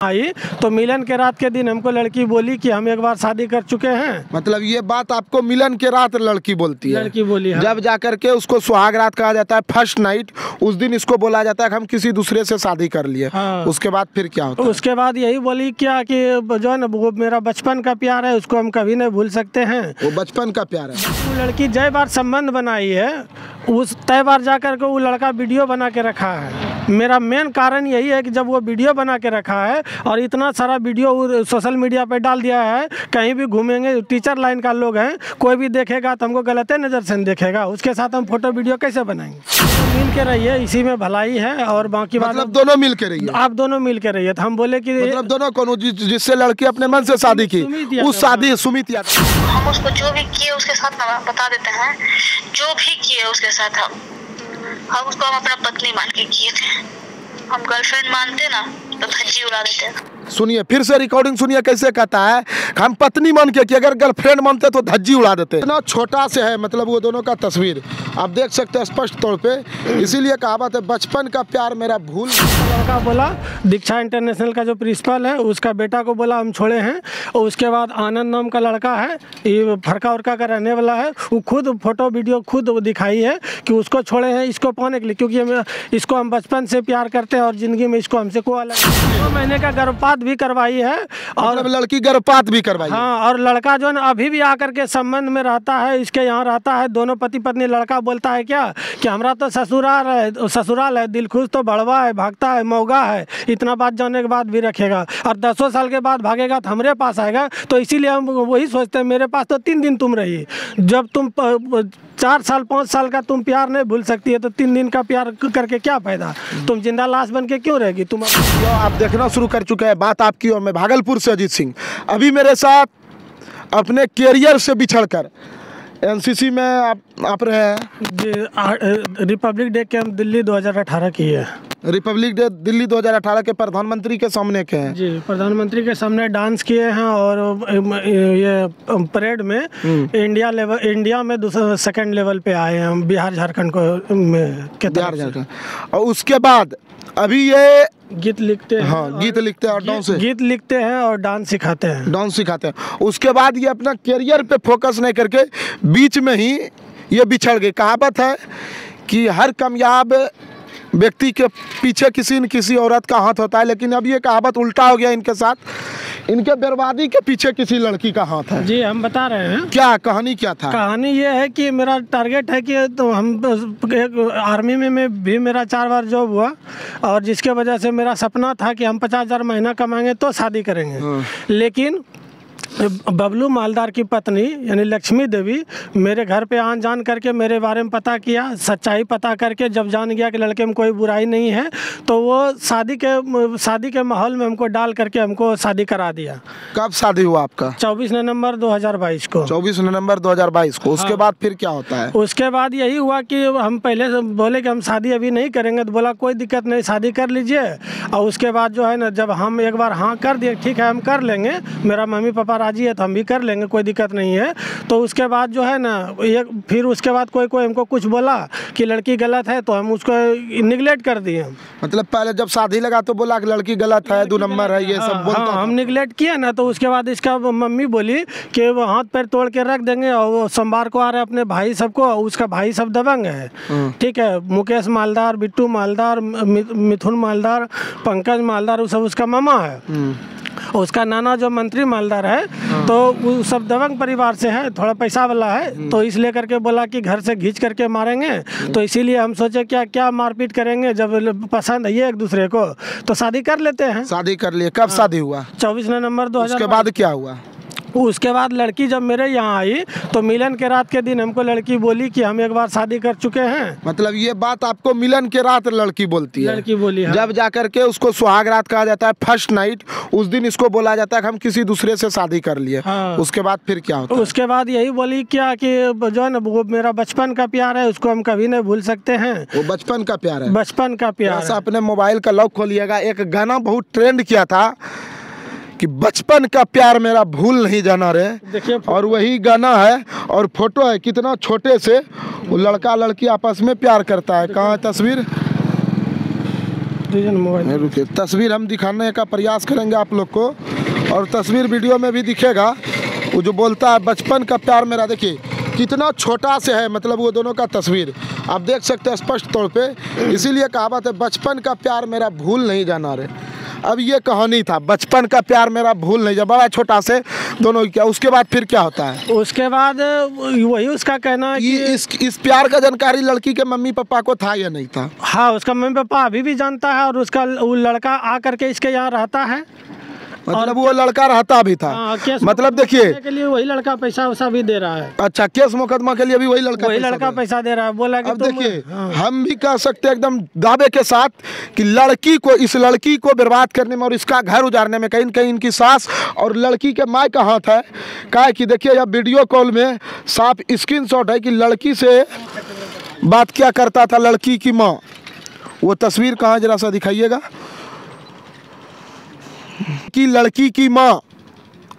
आई तो मिलन के रात के दिन हमको लड़की बोली कि हम एक बार शादी कर चुके हैं। मतलब ये बात आपको मिलन के रात लड़की बोलती है। लड़की बोली हाँ। जब जाकर के उसको सुहाग रात कहा जाता है फ़र्स्ट नाइट उस दिन इसको बोला जाता है कि हम किसी दूसरे से शादी कर लिए। हाँ। उसके बाद फिर क्या होता है? उसके बाद यही बोली क्या कि जो है ना वो मेरा बचपन का प्यार है उसको हम कभी नहीं भूल सकते हैं। वो बचपन का प्यार है। वो लड़की जय बार संबंध बनाई है उस तय बार जा कर के वो लड़का वीडियो बना के रखा है। मेरा मेन कारण यही है कि जब वो वीडियो बना के रखा है और इतना सारा वीडियो सोशल मीडिया पे डाल दिया है कहीं भी घूमेंगे टीचर लाइन का लोग हैं कोई भी देखेगा तो हमको गलत नज़र से नहीं देखेगा। उसके साथ हम फ़ोटो वीडियो कैसे बनाएँगे? मिल के रहिए इसी में भलाई है और बाकी मतलब बात मतलब दोनों मिल के रही है आप दोनों मिल के रहिए। तो हम बोले कि मतलब दोनों कौन जिस- जिससे लड़की अपने मन से शादी की उस शादी सुमित यादव हम उसको जो भी किए उसके साथ बता देते हैं। जो भी किए उसके साथ हम हम उसको हम अपना पत्नी मान के किए थे। हम गर्लफ्रेंड मानते ना तो भज्जी उड़ा देते। सुनिए फिर से रिकॉर्डिंग सुनिए कैसे कहता है। हम पत्नी मान के कि अगर गर्लफ्रेंड मानते तो धज्जी उड़ा देते। इतना छोटा से है मतलब वो दोनों का तस्वीर। आप देख सकते हैं स्पष्ट तौर पे। इसीलिए कहावत है बचपन का प्यार मेरा भूल। लड़का बोला दीक्षा इंटरनेशनल का जो प्रिंसिपल है उसका बेटा को बोला हम छोड़े हैं। और उसके बाद आनंद नाम का लड़का है ये फरका उरका का रहने वाला है। वो खुद फ़ोटो वीडियो खुद दिखाई है कि उसको छोड़े हैं इसको पाने के लिए क्योंकि हम इसको हम बचपन से प्यार करते हैं और ज़िंदगी में इसको हमसे कोई अलग महीने का गर्भपात भी करवाई है और मतलब लड़की गर्भपात भी करवाई हाँ। और लड़का जो है अभी भी आकर के संबंध में रहता है इसके यहाँ रहता है दोनों पति पत्नी लड़का बोलता है क्या कि हमारा तो ससुराल है ससुराल है दिल खुश तो बड़वा है भागता है मौगा है इतना बात जाने के बाद भी रखेगा और दसों साल के बाद भागेगा तो हमारे पास आएगा तो इसीलिए हम वही सोचते हैं मेरे पास तो तीन दिन तुम रही जब तुम चार साल पाँच साल का तुम प्यार नहीं भूल सकती है तो तीन दिन का प्यार करके क्या फ़ायदा? तुम ज़िंदा लाश बन के क्यों रहेगी तुम आप देखना शुरू कर चुके हैं बात आपकी और मैं भागलपुर से अजीत सिंह। अभी मेरे साथ अपने कैरियर से बिछड़कर एनसीसी में आप आप रहे हैं। रिपब्लिक डे कैंप दिल्ली 2018 की है। रिपब्लिक डे दिल्ली 2018 के प्रधानमंत्री के सामने के हैं। जी प्रधानमंत्री के सामने डांस किए हैं और ये परेड में इंडिया लेवल इंडिया में दूसरा सेकंड लेवल पे आए हैं बिहार झारखंड को में के बिहार झारखंड। और उसके बाद अभी ये गीत लिखते हैं हाँ गीत लिखते हैं और डांस गीत, गीत लिखते हैं और डांस सिखाते हैं। डांस सिखाते हैं। उसके बाद ये अपना करियर पे फोकस नहीं करके बीच में ही ये बिछड़ गए। कहावत है कि हर कामयाब व्यक्ति के पीछे किसी न किसी औरत का हाथ होता है लेकिन अब ये कहावत उल्टा हो गया इनके साथ। इनके बर्बादी के पीछे किसी लड़की का हाथ है। जी हम बता रहे हैं। क्या कहानी क्या था? कहानी ये है कि मेरा टारगेट है कि तो हम एक आर्मी में, में भी मेरा चार बार जॉब हुआ और जिसके वजह से मेरा सपना था कि हम पचास हज़ार महीना कमाएँगे तो शादी करेंगे। लेकिन बबलू मालदार की पत्नी यानी लक्ष्मी देवी मेरे घर पे आन जान करके मेरे बारे में पता किया सच्चाई पता करके जब जान गया कि लड़के में कोई बुराई नहीं है तो वो शादी के शादी के माहौल में हमको डाल करके हमको शादी करा दिया। कब शादी हुआ आपका? 24 नवंबर 2022 को। 24 नवंबर 2022 को। उसके हाँ। बाद फिर क्या होता है? उसके बाद यही हुआ कि हम पहले से बोले कि हम शादी अभी नहीं करेंगे तो बोला कोई दिक्कत नहीं शादी कर लीजिए। और उसके बाद जो है ना जब हम एक बार हाँ कर दिए ठीक है हम कर लेंगे मेरा मम्मी पापा राज़ी है तो हम भी कर लेंगे कोई दिक्कत नहीं है। तो उसके बाद जो है ना एक फिर उसके बाद कोई कोई हमको कुछ बोला कि लड़की गलत है तो हम उसको निगलेक्ट कर दिए मतलब पहले जब शादी लगा तो बोला कि लड़की गलत है दो नंबर है ये सब हाँ, बोलता हाँ, हम निगलेक्ट किए ना तो उसके बाद इसका मम्मी बोली कि वो हाथ पैर तोड़ के रख देंगे और वो सोमवार को आ रहे अपने भाई सबको उसका भाई सब दबंग है। ठीक है मुकेश मालदार बिट्टू मालदार मिथुन मालदार पंकज मालदार वो सब उसका मामा है। और उसका नाना जो मंत्री मालदार है तो वो सब दबंग परिवार से है थोड़ा पैसा वाला है तो इसलिए करके बोला कि घर से घींच करके मारेंगे। तो इसीलिए हम सोचे क्या क्या मारपीट करेंगे जब पसंद है ये एक दूसरे को तो शादी कर लेते हैं। शादी कर लिए कब शादी हुआ? चौबीस नवंबर दो उसके बाद क्या हुआ? उसके बाद लड़की जब मेरे यहाँ आई तो मिलन के रात के दिन हमको लड़की बोली कि हम एक बार शादी कर चुके हैं। मतलब ये बात आपको मिलन के रात लड़की बोलती है। लड़की बोली हाँ। जब जाकर के उसको सुहाग रात कहा जाता है फ़र्स्ट नाइट उस दिन इसको बोला जाता है कि हम किसी दूसरे से शादी कर लिए। हाँ। उसके बाद फिर क्या होता है? उसके बाद यही बोली क्या कि जो है ना वो मेरा बचपन का प्यार है उसको हम कभी नहीं भूल सकते हैं। वो बचपन का प्यार है। बचपन का प्यार अपने मोबाइल का लॉक खोलिएगा एक गाना बहुत ट्रेंड किया था कि बचपन का प्यार मेरा भूल नहीं जाना रे। और वही गाना है और फ़ोटो है कितना छोटे से वो लड़का लड़की आपस में प्यार करता है। कहाँ है तस्वीर? रुकिए। तस्वीर हम दिखाने का प्रयास करेंगे आप लोग को और तस्वीर वीडियो में भी दिखेगा। वो जो बोलता है बचपन का प्यार मेरा देखिए कितना छोटा से है मतलब वो दोनों का तस्वीर। आप देख सकते हैं स्पष्ट तौर पे। इसीलिए कहावत है बचपन का प्यार मेरा भूल नहीं जाना रे। अब ये कहानी था बचपन का प्यार मेरा भूल नहीं जा बड़ा छोटा से दोनों क्या उसके बाद फिर क्या होता है? उसके बाद वही उसका कहना है कि इस इस प्यार का जानकारी लड़की के मम्मी पापा को था या नहीं था? हाँ उसका मम्मी पापा अभी भी जानता है और उसका वो लड़का आ करके इसके यहाँ रहता है। मतलब वो लड़का रहता भी था। हाँ, केस मतलब देखिए के लिए वही लड़का पैसा वैसा भी दे रहा है। अच्छा केस मुकदमा के लिए भी वही लड़का वही लड़का पैसा दे रहा है। बोला कि अब देखिए हाँ, हम भी कह सकते हैं एकदम दावे के साथ कि लड़की को इस लड़की को बर्बाद करने में और इसका घर उजाड़ने में कहीं न कहीं इनकी सास और लड़की के माए का हाथ है। क्या है कि देखिए यह वीडियो कॉल में साफ़ स्क्रीन है कि लड़की से बात क्या करता था लड़की की माँ। वो तस्वीर कहाँ जरा सा दिखाइएगा। कि लड़की की माँ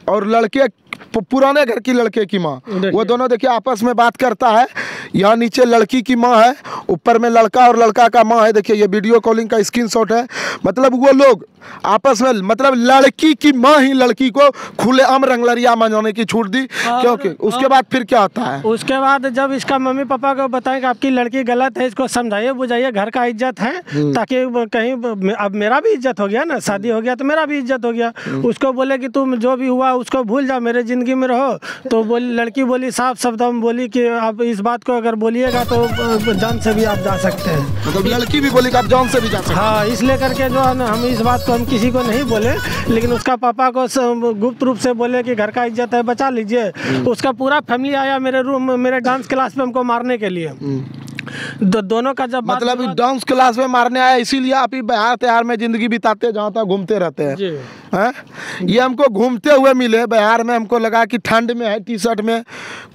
और लड़के पुराने घर की लड़के की माँ। वो दोनों देखिए आपस में बात करता है। यहाँ नीचे लड़की की माँ है ऊपर में लड़का और लड़का का माँ है। देखिए ये वीडियो कॉलिंग का स्क्रीनशॉट है। मतलब वो लोग आपस में मतलब लड़की की माँ ही लड़की को खुलेआम रंगलरिया मनाने की छूट दी। क्योंकि उसके बाद फिर क्या होता है? उसके बाद जब इसका मम्मी पापा को बताएँ कि आपकी लड़की गलत है इसको समझाइए बुझाइए घर का इज़्ज़त है हम्म। ताकि कहीं अब मेरा भी इज़्ज़त हो गया ना शादी हो गया तो मेरा भी इज़्ज़त हो गया। हम्म। उसको बोले कि तुम जो भी हुआ उसको भूल जाओ मेरे ज़िंदगी में रहो। तो बोली लड़की बोली साफ़ शब्दों में बोली कि आप इस बात को अगर बोलिएगा तो जान से भी आप जा सकते हैं। मतलब लड़की भी बोली कि आप जान से भी जा सकते हैं। हाँ इसलिए करके जो है ना हम इस बात को हम किसी को नहीं बोले लेकिन उसका पापा को गुप्त रूप से बोले कि घर का इज़्ज़त है बचा लीजिए। उसका पूरा फैमिली आया मेरे रूम मेरे डांस क्लास पे हमको मारने के लिए। दो, दोनों का जब मतलब डांस क्लास में मारने आया इसीलिए आप ही बिहार त्यौहार में ज़िंदगी बिताते जहाँ तक घूमते रहते हैं। हैं? ये हमको घूमते हुए मिले बिहार में हमको लगा कि ठंड में है टी शर्ट में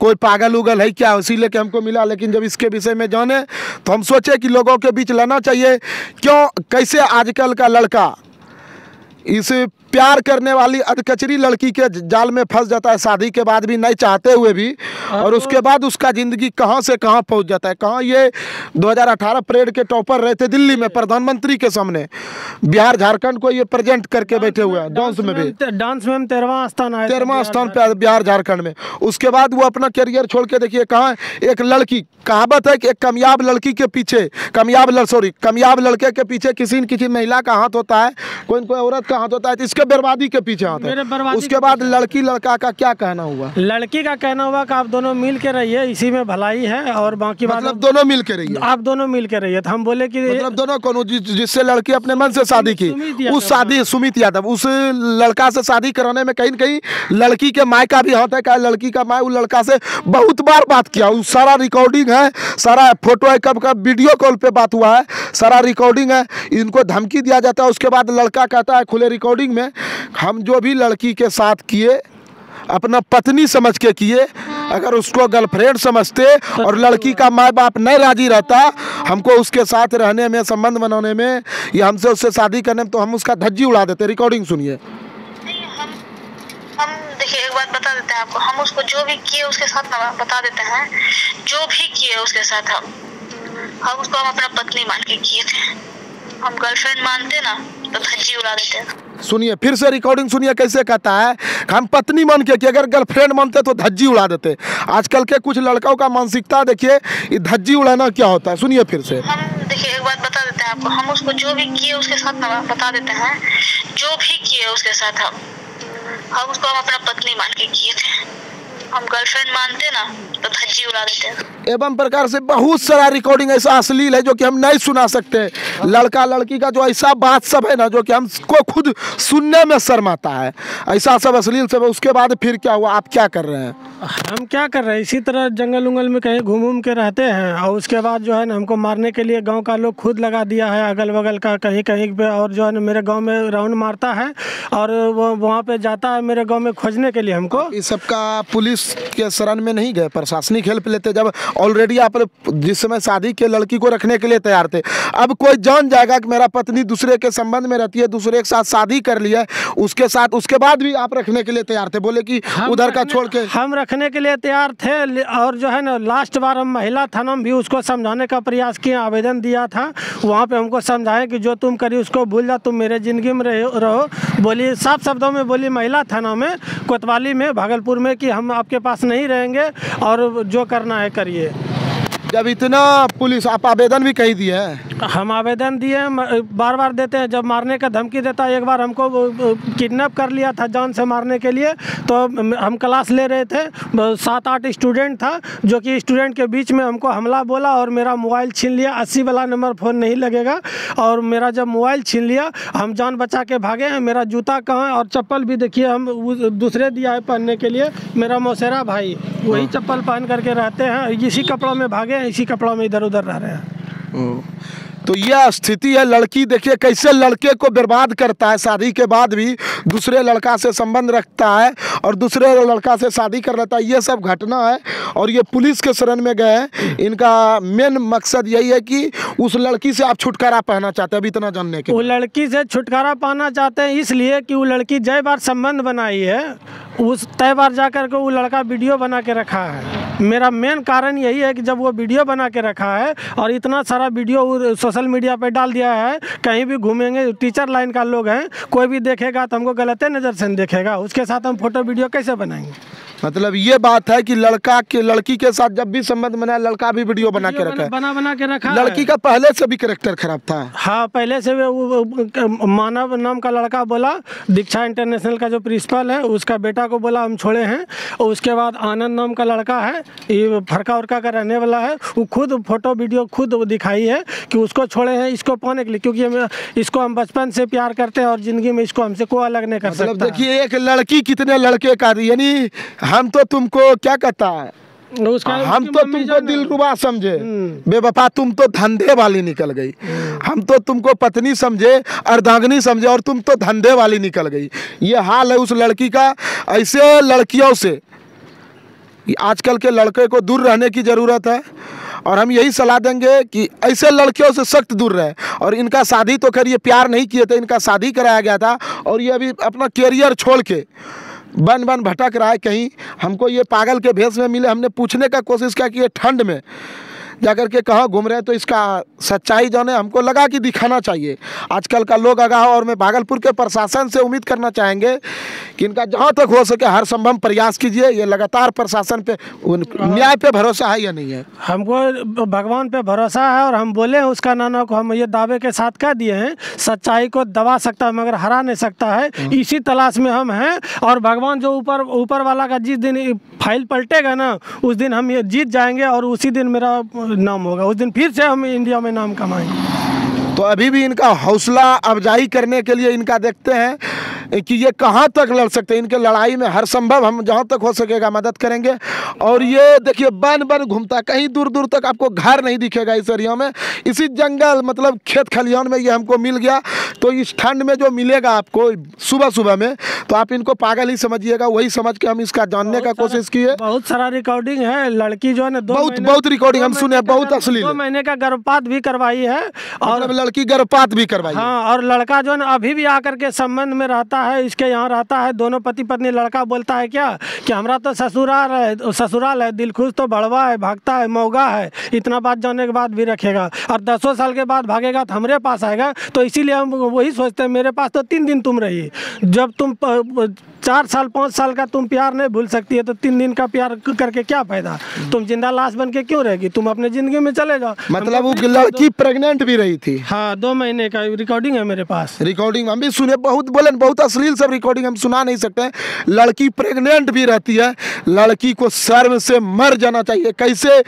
कोई पागल उगल है क्या? इसीलिए कि हमको मिला लेकिन जब इसके विषय में जाने तो हम सोचे कि लोगों के बीच लाना चाहिए क्यों कैसे आजकल का लड़का इस प्यार करने वाली अधकचरी लड़की के जाल में फंस जाता है शादी के बाद भी नहीं चाहते हुए भी और उसके बाद उसका ज़िंदगी कहाँ से कहाँ पहुँच जाता है? कहाँ ये 2018 परेड के टॉपर रहे थे दिल्ली में प्रधानमंत्री के सामने। बिहार झारखंड को ये प्रेजेंट करके बैठे हुए हैं डांस में भी। डांस में हम तेरहवा स्थान आए थे तेरहवा स्थान पे बिहार झारखंड में। उसके बाद वो अपना करियर छोड़ के देखिए कहाँ एक लड़की कहावत है कि एक कामयाब लड़की के पीछे कामयाब सॉरी कामयाब लड़के के पीछे किसी न किसी महिला का हाथ होता है कोई कोई औरत का हाथ होता है तो इसके बर्बादी के पीछे हाथ मेरे है उसके बाद लड़की लड़का का क्या कहना हुआ? लड़की का कहना हुआ कि आप दोनों मिल के रहिए इसी में भलाई है और बाकी मतलब दोनों मिल के रहिए। आप दोनों मिल के रहिए। तो हम बोले कि मतलब दोनों कौन जिससे लड़की अपने मन से शादी की उस शादी सुमित यादव उस लड़का से शादी कराने में कहीं न कहीं लड़की के माँ का भी हाथ है क्या लड़की का माँ उस लड़का से बहुत बार बात किया। उस सारा रिकॉर्डिंग है सारा फ़ोटो है कब कब वीडियो कॉल पे बात हुआ है सारा रिकॉर्डिंग है। इनको धमकी दिया जाता है उसके बाद लड़का कहता है खुले रिकॉर्डिंग में हम जो भी लड़की के साथ किए, अपना पत्नी समझ के किए, अगर उसको गर्लफ्रेंड समझते और लड़की का माँ बाप नहीं राज़ी रहता, हमको उसके साथ रहने में, संबंध बनाने में, या हमसे उससे शादी करने में तो हम उसका धज्जी उड़ा देते। रिकॉर्डिंग सुनिए। देखिए, एक बात बता देते हैं आपको। हम उसको जो भी किए, उसके साथ बता देते हैं। जो भी किए, उसके साथ हम हम उसको हम अपना पत्नी मान के किए थे। हम गर्लफ्रेंड मानते ना तो धज्जी उड़ा देते सुनिए, फिर से रिकॉर्डिंग सुनिए कैसे कहता है। हम पत्नी मान के कि अगर गर्लफ्रेंड मानते तो धज्जी उड़ा देते। आजकल के कुछ लड़कों का मानसिकता देखिए धज्जी उड़ाना क्या होता है? सुनिए फिर से। हम देखिए, एक बात बता देते हैं आपको। हम उसको जो भी किए उसके साथ बता देते हैं। जो भी किए उसके साथ हम हम उसको हम अपना पत्नी मान के किए थे। हम गर्लफ्रेंड मानते ना तो धज्जी उड़ा देते एवं प्रकार से बहुत सारा रिकॉर्डिंग ऐसा अश्लील है जो कि हम नहीं सुना सकते। लड़का लड़की का जो ऐसा बात सब है ना जो कि हमको खुद सुनने में शर्माता है। ऐसा सब अश्लील सब है उसके बाद फिर क्या हुआ? आप क्या कर रहे हैं? हम क्या कर रहे हैं? इसी तरह जंगल उंगल में कहीं घूम घूम के रहते हैं और उसके बाद जो है ना हमको मारने के लिए गाँव का लोग खुद लगा दिया है अगल बगल का कहीं कहीं पे और जो है ना मेरे गाँव में राउंड मारता है और वो वहाँ पे जाता है मेरे गाँव में खोजने के लिए हमको। इस सबका पुलिस के शरण में नहीं गए प्रशासनिक हेल्प लेते जब ऑलरेडी आप जिस समय शादी के लड़की को रखने के लिए तैयार थे अब कोई जान जाएगा कि मेरा पत्नी दूसरे के संबंध में रहती है दूसरे के साथ शादी कर लिया उसके साथ उसके बाद भी आप रखने के लिए तैयार थे बोले कि उधर का छोड़ के। हम रखने के लिए तैयार थे और जो है ना लास्ट बार हम महिला थाना में भी उसको समझाने का प्रयास किए आवेदन दिया था वहाँ पे हमको समझाएँ कि जो तुम करी उसको भूल जा तुम मेरे ज़िंदगी में रहो रहो। बोली साफ़ शब्दों में बोली महिला थाना में कोतवाली में भागलपुर में कि हम आपके पास नहीं रहेंगे और जो करना है करिए। जब इतना पुलिस आप आवेदन भी कही दिए हैं। हम आवेदन दिए हैं, बार बार देते हैं जब मारने का धमकी देता है एक बार हमको किडनैप कर लिया था जान से मारने के लिए तो हम हम क्लास ले रहे थे सात आठ स्टूडेंट था जो कि स्टूडेंट के बीच में हमको हमला बोला और मेरा मोबाइल छीन लिया अस्सी वाला नंबर फ़ोन नहीं लगेगा और मेरा जब मोबाइल छीन लिया हम जान बचा के भागे हैं मेरा जूता कहाँ है और चप्पल भी देखिए हम दूसरे दिया है पहनने के लिए मेरा मौसेरा भाई वही चप्पल पहन करके रहते हैं इसी कपड़ों में भागे हैं इसी कपड़ों में इधर उधर रह रहे हैं। तो यह स्थिति है लड़की देखिए कैसे लड़के को बर्बाद करता है। शादी के बाद भी दूसरे लड़का से संबंध रखता है और दूसरे लड़का से शादी कर लेता है। ये सब घटना है और ये पुलिस के शरण में गए हैं। इनका मेन मकसद यही है कि उस लड़की से आप छुटकारा पाना चाहते हैं अभी इतना जानने के वो लड़की से छुटकारा पाना चाहते हैं इसलिए कि वो लड़की जय बार संबंध बनाई है। उस तय बार जा के वो लड़का वीडियो बना के रखा है। मेरा मेन कारण यही है कि जब वो वीडियो बना के रखा है और इतना सारा वीडियो सोशल मीडिया पर डाल दिया है, कहीं भी घूमेंगे टीचर लाइन का लोग हैं, कोई भी देखेगा तो हमको गलत नज़र से देखेगा, उसके साथ हम फ़ोटो वीडियो कैसे बनाएँगे? मतलब ये बात है कि लड़का के लड़की के साथ जब भी संबंध बनाया लड़का भी वीडियो बना के रखा बना बना के रखा लड़की का पहले से भी करेक्टर खराब था। हाँ पहले से मानव नाम का लड़का बोला दीक्षा इंटरनेशनल का जो प्रिंसिपल है उसका बेटा को बोला हम छोड़े हैं। और उसके बाद आनंद नाम का लड़का है ये फरका उरका का रहने वाला है वो खुद फ़ोटो वीडियो खुद दिखाई है कि उसको छोड़े हैं इसको पाने के लिए क्योंकि हम इसको हम बचपन से प्यार करते हैं और ज़िंदगी में इसको हमसे कोई अलग नहीं कर मतलब सकता। देखिए एक लड़की कितने लड़के का यानी हम तो तुमको क्या कहता है? उसका हम तो तुमको जो है ना- दिल रुबा समझे। हम्म। बेवफा तुम तो धंधे वाली निकल गई। हम तो तुमको पत्नी समझे अर्धांगनी समझे और तुम तो धंधे वाली निकल गई। ये हाल है उस लड़की का ऐसे लड़कियों से। आजकल के लड़के को दूर रहने की ज़रूरत है और हम यही सलाह देंगे कि ऐसे लड़कियों से सख्त दूर रहे। और इनका शादी तो खैर ये प्यार नहीं किए थे इनका शादी कराया गया था और ये अभी अपना कैरियर छोड़ के बन बन भटक रहा है कहीं। हमको ये पागल के भेष में मिले, हमने पूछने का कोशिश किया कि ये ठंड में जाकर के कहाँ घूम रहे हैं तो इसका सच्चाई जाने हमको लगा कि दिखाना चाहिए। आजकल का लोग आगाह और मैं भागलपुर के प्रशासन से उम्मीद करना चाहेंगे कि इनका जहाँ तक हो सके हर संभव प्रयास कीजिए ये लगातार प्रशासन पे न्याय पे भरोसा है या नहीं है? हमको भगवान पे भरोसा है और हम बोले हैं उसका नाना को हम ये दावे के साथ कह दिए हैं सच्चाई को दबा सकता है मगर हरा नहीं सकता है। इसी तलाश में हम हैं और भगवान जो ऊपर ऊपर वाला का जिस दिन फ़ाइल पलटेगा ना उस दिन हम ये जीत जाएँगे और उसी दिन मेरा नाम होगा। उस दिन फिर से हम इंडिया में नाम कमाएँगे। तो अभी भी इनका हौसला अफजाई करने के लिए इनका देखते हैं। कि ये कहाँ तक लड़ सकते हैं? इनके लड़ाई में हर संभव हम जहाँ तक हो सकेगा मदद करेंगे। और ये देखिए बन बन घूमता कहीं दूर दूर तक आपको घर नहीं दिखेगा इस एरिया में। इसी जंगल मतलब खेत खलिहान में ये हमको मिल गया। तो इस ठंड में जो मिलेगा आपको सुबह सुबह में तो आप इनको पागल ही समझिएगा। वही समझ के हम इसका जानने का कोशिश किए। बहुत सारा रिकॉर्डिंग है। लड़की जो है ना बहुत- बहुत रिकॉर्डिंग हम सुने, बहुत असली दो महीने का गर्भपात भी करवाई है और मतलब लड़की गर्भपात भी करवाई हाँ और लड़का जो है ना अभी भी आकर के संबंध में रहता है इसके यहाँ रहता है दोनों पति पत्नी लड़का बोलता है क्या? कि हमरा तो ससुराल है ससुराल है दिल खुश तो बड़वा है भागता है मौगा है इतना बात जाने के बाद भी रखेगा और दसों साल के बाद भागेगा तो हमरे पास आएगा तो इसीलिए हम वही सोचते हैं मेरे पास तो तीन दिन तुम रही जब तुम चार साल पाँच साल का तुम प्यार नहीं भूल सकती है तो तीन दिन का प्यार करके क्या फ़ायदा? तुम ज़िंदा लाश बन के क्यों रहेगी? तुम अपने ज़िंदगी में चले जाओ। मतलब वो लड़की प्रेग्नेंट भी रही थी। हाँ दो महीने का रिकॉर्डिंग है मेरे पास। रिकॉर्डिंग हम भी सुने बहुत बोले बहुत अश्लील सब रिकॉर्डिंग हम सुना नहीं सकते लड़की प्रेग्नेंट भी रहती है। लड़की को शर्म से मर जाना चाहिए। कैसे?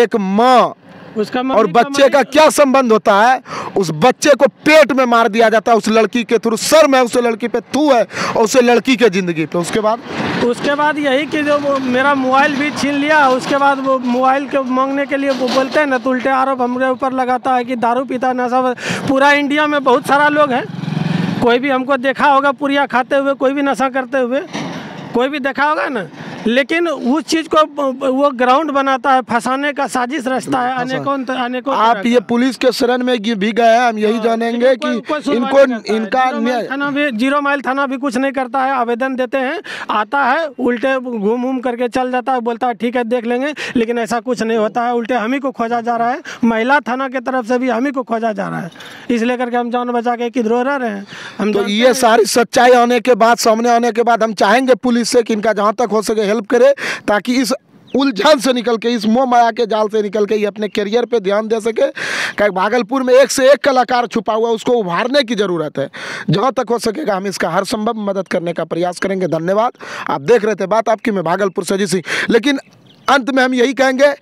एक माँ उसका और बच्चे का क्या संबंध होता है? उस बच्चे को पेट में मार दिया जाता है। उस लड़की के थ्रू शर्म है उस लड़की पे तू है और उस लड़की के ज़िंदगी पे। उसके बाद? उसके बाद यही कि जो मेरा मोबाइल भी छीन लिया उसके बाद वो मोबाइल के मांगने के लिए वो बोलते हैं ना तो उल्टे आरोप हमारे ऊपर लगाता है कि दारू पीता नशा पूरा इंडिया में बहुत सारा लोग हैं। कोई भी हमको देखा होगा पुरिया खाते हुए, कोई भी नशा करते हुए, कोई भी देखा होगा ना? लेकिन उस चीज़ को वो ग्राउंड बनाता है फंसाने का साजिश रचता है अनेकों अनेकों आप ये पुलिस के शरण में भी गए हम यही जानेंगे लेकिन कि इनको है। इनका ज़ीरो माइल थाना भी ज़ीरो माइल थाना भी कुछ नहीं करता है आवेदन देते हैं आता है उल्टे घूम घूम करके चल जाता है बोलता है ठीक है देख लेंगे। लेकिन ऐसा कुछ नहीं होता है उल्टे हम ही को खोजा जा रहा है महिला थाना की तरफ़ से भी हम ही को खोजा जा रहा है। इसलिए करके हम जान बचा के किधरो रह रहे हैं। हम तो ये सारी सच्चाई आने के बाद सामने आने के बाद हम चाहेंगे पुलिस से कि इनका जहाँ तक हो सके हेल्प करे ताकि इस उलझन से निकल के, इस मोह माया के जाल से निकल के ये अपने करियर पे ध्यान दे सके। क्या भागलपुर में एक से एक कलाकार छुपा हुआ, उसको उभारने की ज़रूरत है। जहाँ तक हो सकेगा, हम इसका हर संभव मदद करने का प्रयास करेंगे। धन्यवाद। आप देख रहे थे बात आपकी, मैं भागलपुर से जी सिंह लेकिन अंत में हम यही कहेंगे,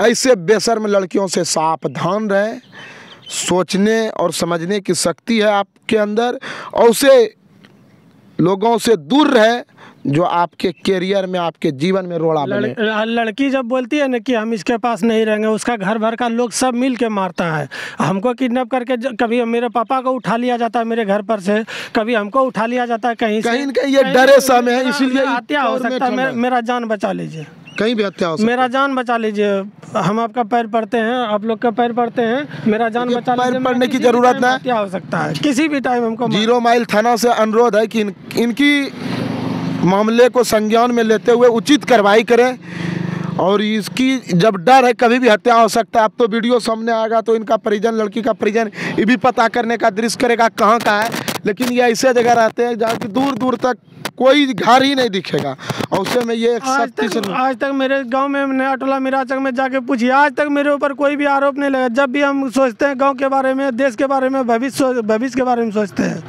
ऐसे बेशर्म लड़कियों से सावधान रहें। सोचने और समझने की शक्ति है आपके अंदर, और उसे लोगों से दूर रहे। जो आपके करियर में आपके जीवन में रोड़ा बने। लड़की जब बोलती है ना कि हम इसके पास नहीं रहेंगे उसका घर भर का लोग सब मिल के मारता है। हमको किडनैप करके कभी मेरे पापा को उठा लिया जाता है मेरे घर पर से कभी हमको उठा लिया जाता है कहीं कहीं कहीं ये डरे सा में है, इसीलिए हत्या हो सकता है है। मेरा जान बचा लीजिए। कहीं भी हत्या हो सकती मेरा जान बचा लीजिए। हम आपका पैर पड़ते हैं आप लोग का पैर पड़ते हैं मेरा जान बचा पैर पड़ने की ज़रूरत टाइम क्या हो। सकता है किसी भी टाइम हमको ज़ीरो माइल थाना से अनुरोध है कि इन, इनकी मामले को संज्ञान में लेते हुए उचित कार्रवाई करें। और इसकी जब डर है कभी भी हत्या हो सकता है। अब तो वीडियो सामने आएगा तो इनका परिजन लड़की का परिजन ये भी पता करने का दृश्य करेगा कहाँ का है। लेकिन ये ऐसे जगह रहते हैं जहाँ की दूर दूर तक कोई घर ही नहीं दिखेगा। और उससे में ये आज तक आज तक मेरे गाँव में नया टोला मिराचक में जाके पूछिए आज तक मेरे ऊपर कोई भी आरोप नहीं लगा। जब भी हम सोचते हैं गाँव के बारे में देश के बारे में भविष्य भविष्य के बारे में सोचते हैं।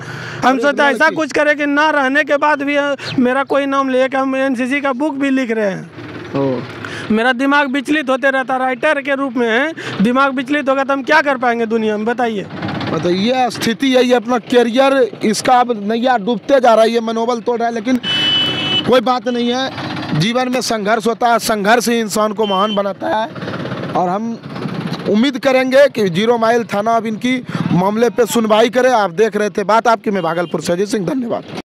हम सोचते हैं ऐसा कुछ करें कि ना रहने के बाद भी मेरा कोई नाम ले कि हम एनसीसी का बुक भी लिख रहे हैं। ओ, मेरा दिमाग विचलित होते रहता राइटर के रूप में दिमाग विचलित होगा तो हम क्या कर पाएँगे दुनिया में बताइए। मतलब ये स्थिति है ये अपना करियर इसका अब नैया डूबते जा रहा है ये मनोबल तोड़ रहा है लेकिन कोई बात नहीं है। जीवन में संघर्ष होता है संघर्ष ही इंसान को महान बनाता है। और हम उम्मीद करेंगे कि ज़ीरो माइल थाना अब इनकी मामले पे सुनवाई करे, आप देख रहे थे बात आपकी, मैं भागलपुर से अजय सिंह, धन्यवाद।